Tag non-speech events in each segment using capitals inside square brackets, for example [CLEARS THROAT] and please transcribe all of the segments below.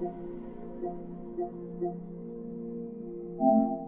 Thank you.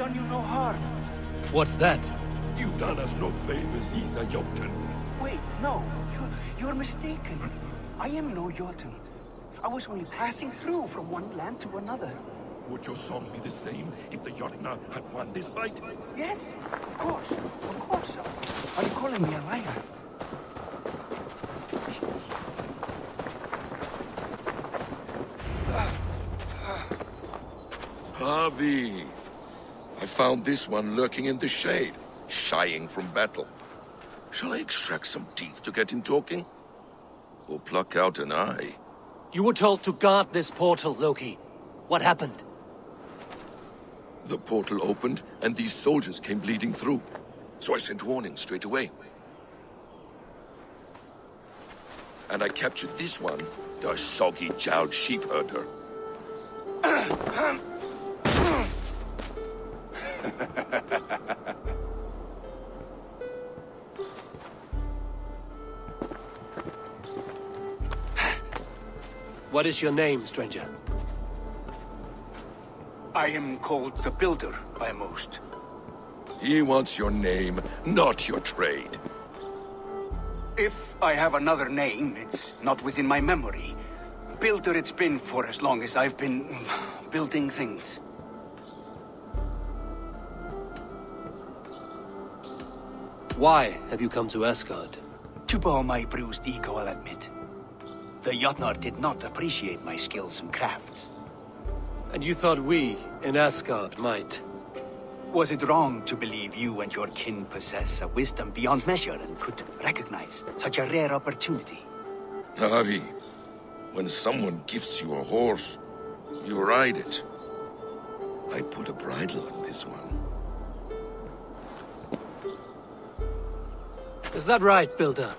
done you no harm. What's that? You've done us no favors either, Jotun. Wait, no. You're, you're mistaken. I am no Jotun. I was only passing through from one land to another. Would your song be the same if the Jotnar had won this fight? Yes, of course. Of course. Are you calling me a liar? Havi! I found this one lurking in the shade, shying from battle. Shall I extract some teeth to get him talking? Or pluck out an eye? You were told to guard this portal, Loki. What happened? The portal opened, and these soldiers came bleeding through. So I sent warning straight away. And I captured this one, the soggy-jowled sheep herder. [CLEARS THROAT] What is your name, stranger? I am called the Builder by most. He wants your name, not your trade. If I have another name, it's not within my memory. Builder it's been for as long as I've been building things. Why have you come to Asgard? To bow my bruised ego, I'll admit. The Jotnar did not appreciate my skills and crafts. And you thought we, in Asgard, might. Was it wrong to believe you and your kin possess a wisdom beyond measure and could recognize such a rare opportunity? Havi, when someone gifts you a horse, you ride it. I put a bridle on this one. Is that right, Builder?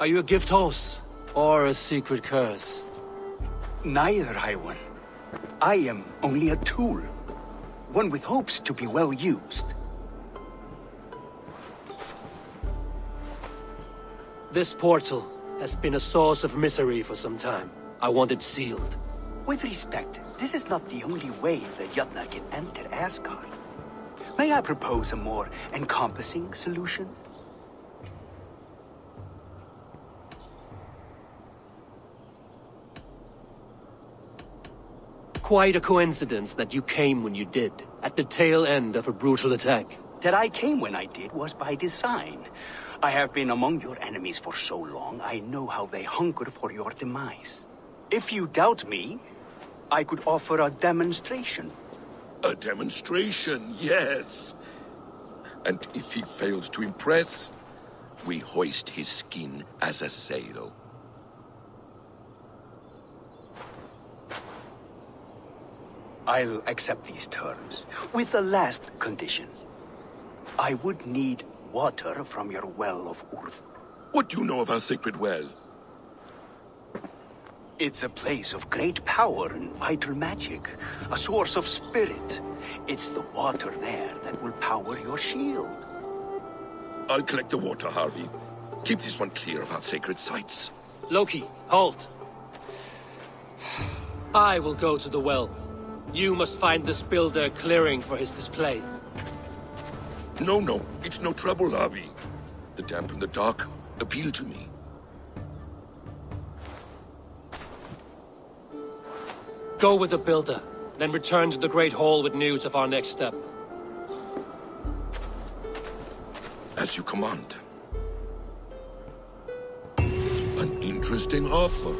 Are you a gift horse? Or a secret curse? Neither, One. I am only a tool. One with hopes to be well used. This portal has been a source of misery for some time. I want it sealed. With respect, this is not the only way the Jotnar can enter Asgard. May I propose a more encompassing solution? Quite a coincidence that you came when you did, at the tail end of a brutal attack. That I came when I did was by design. I have been among your enemies for so long, I know how they hunger for your demise. If you doubt me, I could offer a demonstration. A demonstration, yes. And if he fails to impress, we hoist his skin as a sail. I'll accept these terms, with the last condition. I would need water from your well of Urd. What do you know of our sacred well? It's a place of great power and vital magic. A source of spirit. It's the water there that will power your shield. I'll collect the water, Havi. Keep this one clear of our sacred sites. Loki, halt! I will go to the well. You must find this builder clearing for his display. No, no, it's no trouble, Havi. The damp and the dark appeal to me. Go with the builder, then return to the Great Hall with news of our next step. As you command. An interesting offer.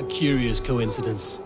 A curious coincidence.